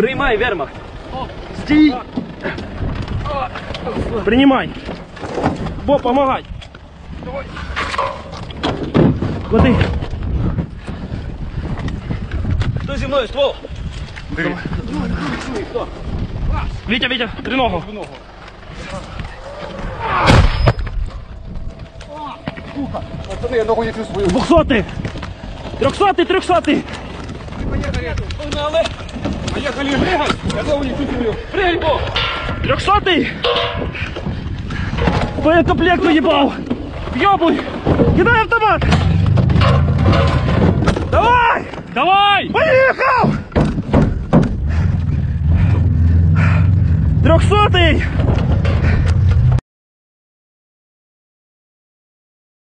Приймай, вермахт. Стій! Принимай. Бо, помогай. Куди? Хто зі мною? Ствол. Вітя, Вітя, триногу. Пацаны, я ногу не чувствую. Двохсотий. Трьохсотий, трьохсотий. Погнали. Поехали, прыгай. Я ногу не чувствую. Пригай, бо. Трьохсотий. Боєкомплект уїбав. Йобуй. Кидай автомат. Давай. Давай! Поїхав. Трьохсотий.